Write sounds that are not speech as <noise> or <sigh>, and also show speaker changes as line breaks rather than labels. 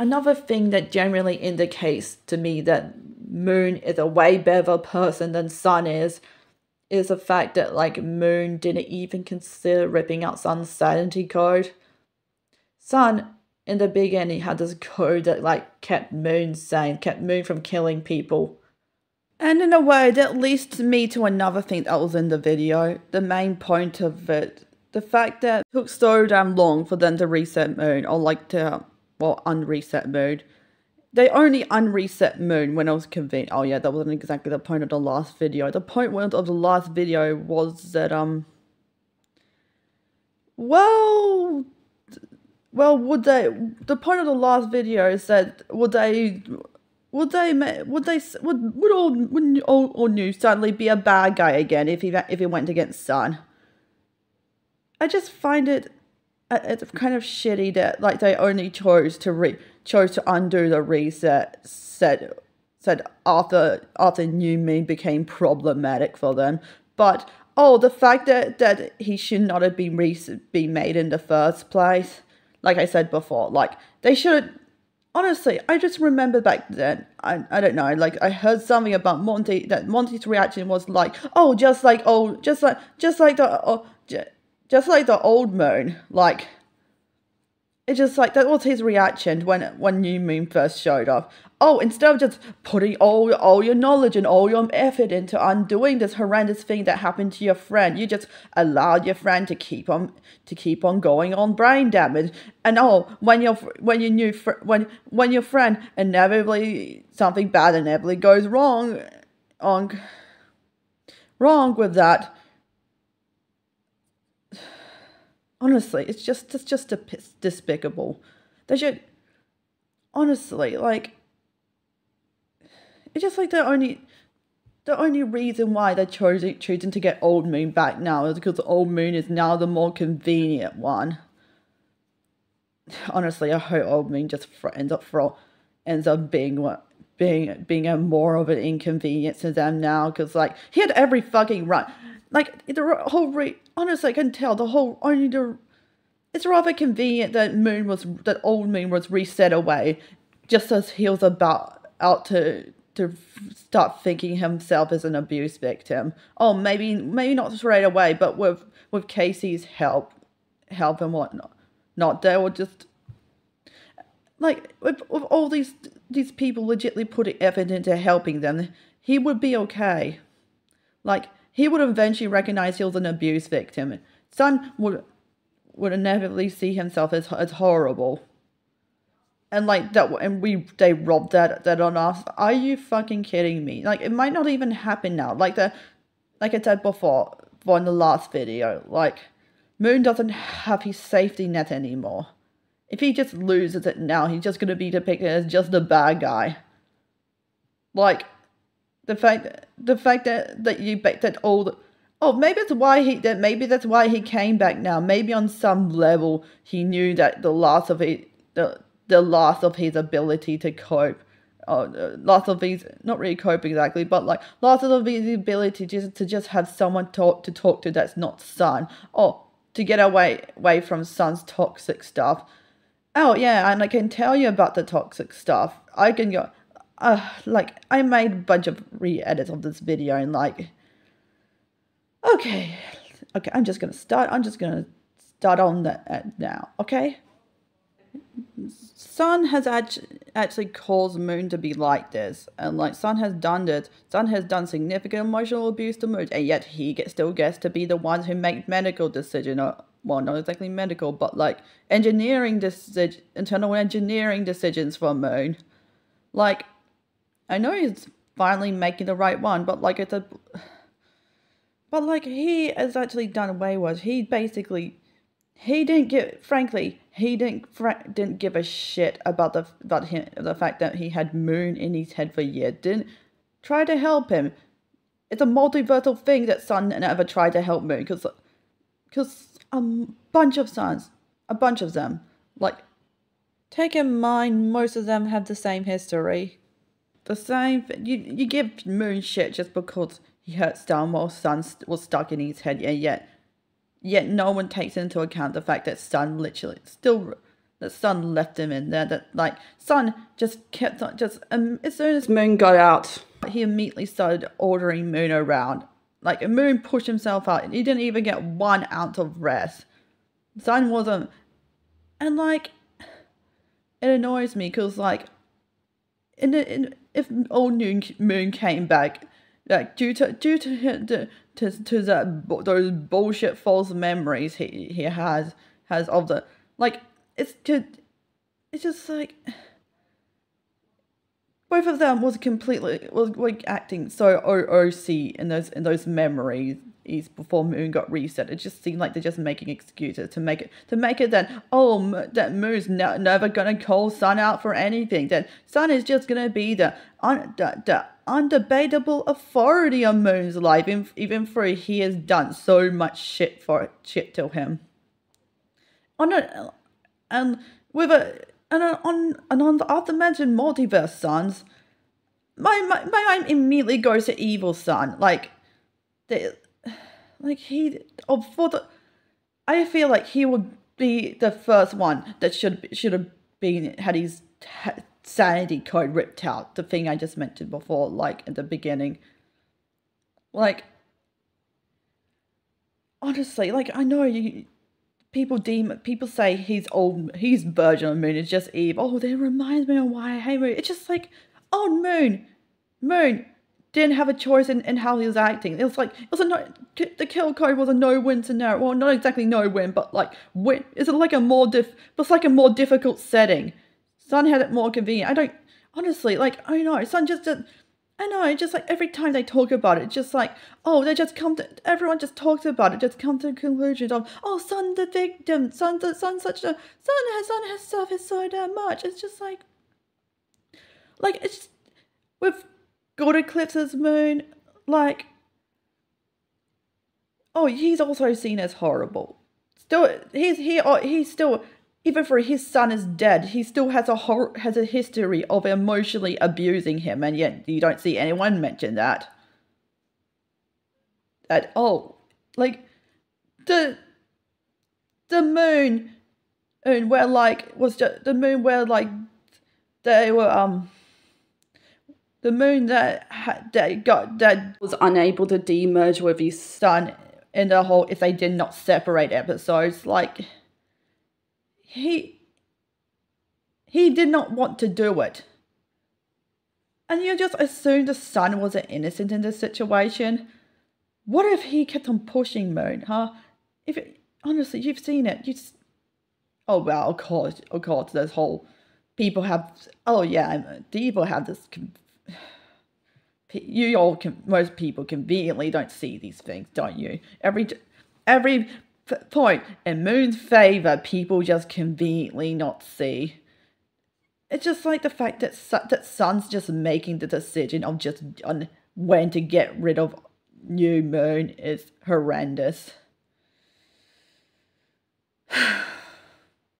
Another thing that generally indicates to me that Moon is a way better person than Sun is, is the fact that like Moon didn't even consider ripping out Sun's sanity code. Sun in the beginning had this code that like kept Moon sane, kept Moon from killing people. And in a way, that leads me to another thing that was in the video. The main point of it. The fact that it took so damn long for them to reset Moon, or like to, well, unreset Moon. They only unreset Moon when I was convenient. Oh yeah, that wasn't exactly the point of the last video. The point of the last video was that, um... Well... Well, would they... The point of the last video is that would they would they would they would would all would all, all new suddenly be a bad guy again if he if he went against Sun? I just find it it's kind of shitty that like they only chose to re chose to undo the reset said said after after New Moon became problematic for them, but oh the fact that that he should not have been re- been made in the first place, like I said before, like they should honestly, I just remember back then, I, I don't know, like I heard something about Monty, that Monty's reaction was like, oh, just like oh, just like, just like the, oh, just like the old moon, like, it's just like, that was his reaction when, when New Moon first showed up oh, instead of just putting all, all your knowledge and all your effort into undoing this horrendous thing that happened to your friend, you just allowed your friend to keep on to keep on going on brain damage. And oh, when your when your new when when your friend inevitably something bad inevitably goes wrong, on wrong with that. Honestly, it's just it's just a despicable. They should honestly like it's just like the only the only reason why they're choosing choosing to get Old Moon back now is because Old Moon is now the more convenient one. Honestly, I hope Old Moon just ends up for ends up being what being being a more of an inconvenience to them now because like he had every fucking right like the whole re honestly I can tell the whole only the it's rather convenient that Moon was that Old Moon was reset away just as he was about out to to start thinking himself as an abuse victim. Oh, maybe maybe not straight away, but with with Casey's help, help and whatnot, not they will just like with, with all these these people legitly putting effort into helping them, he would be okay. Like he would eventually recognize he was an abuse victim. Sun would would inevitably see himself as as horrible. And like that and we they robbed that that on us. Are you fucking kidding me? Like it might not even happen now. Like the like i said before for in the last video like moon doesn't have his safety net anymore. If he just loses it now he's just going to be depicted as just a bad guy. Like the fact the fact that that you bet that all the Oh, maybe that's why he that maybe that's why he came back now. Maybe on some level he knew that the loss of it the the loss of his ability to cope. Uh, loss of his not really cope exactly, but like loss of his ability just to just have someone talk to talk to that's not Sun, or to get away away from Sun's toxic stuff. Oh yeah, and I can tell you about the toxic stuff. I can go, uh, like I made a bunch of re-edits of this video and like, okay, okay, I'm just gonna start. I'm just gonna start on that now. Okay. Sun has actually caused Moon to be like this, and like Sun has done it. Sun has done significant emotional abuse to Moon, and yet he gets, still gets to be the one who make medical decision, or well, not exactly medical, but like engineering decision, internal engineering decisions for Moon. Like, I know he's finally making the right one, but like it's a, but like he has actually done way worse. He basically he didn't give frankly he didn't didn't give a shit about the about him the fact that he had moon in his head for years didn't try to help him it's a multiversal thing that sun never tried to help moon because because a bunch of suns a bunch of them like take in mind most of them have the same history the same you you give moon shit just because he hurt while sun was stuck in his head and yet Yet no one takes into account the fact that Sun literally still that Sun left him in there. That like Sun just kept on just um, as soon as Moon got out, he immediately started ordering Moon around. Like Moon pushed himself out, and he didn't even get one ounce of rest. Sun wasn't, and like it annoys me because like in, in if old Moon Moon came back, like due to due to to to, to that those bullshit false memories he he has has of the like it's just it's just like both of them was completely was like acting so OOC in those in those memories before Moon got reset. It just seemed like they're just making excuses to make it to make it that oh that Moon's ne- never gonna call Sun out for anything. That Sun is just gonna be the un- the, the undebatable authority on Moon's life, even even though he has done so much shit for shit to him. On a, and with a and on and on the after mentioned multiverse suns, my my my mind immediately goes to evil sun. Like the like he oh, for the I feel like he would be the first one that should should have been had his sanity code ripped out. The thing I just mentioned before, like at the beginning. Like honestly, like I know you people deem people say he's old he's version Moon is just Eve. Oh, that reminds me of why I hate Moon. It's just like, oh Moon, Moon didn't have a choice in, in how he was acting. It was like it was a no the kill code was a no win scenario. Well, not exactly no win, but like win. Is it like a more diff? It's like a more difficult setting. Sun had it more convenient. I don't honestly like. I know Sun just. just I know, just like every time they talk about it, just like, oh, they just come to, everyone just talks about it, just come to conclusions of, oh, Sun the victim, Sun the, Sun such a, Sun has, Sun has suffered so damn much. It's just like, like, it's, with God eclipses moon, like, oh, he's also seen as horrible. Still, he's, he, oh, he's still, even for his Sun is dead, he still has a hor- has a history of emotionally abusing him, and yet you don't see anyone mention that at all. Like the the moon, and where like was just the moon where like they were um the moon that that got that was unable to demerge with his Sun in the whole if they did not separate episodes like he he did not want to do it. And you just assume the Sun wasn't innocent in this situation. What if he kept on pushing Moon, huh? If it, honestly, you've seen it. You just oh well, of course, of course. This whole people have oh yeah, people have this. <sighs> You all can. Most people conveniently don't see these things, don't you? Every every point in Moon's favor, people just conveniently not see. It's just like the fact that that Sun's just making the decision of just on when to get rid of New Moon is horrendous. <sighs> <sighs>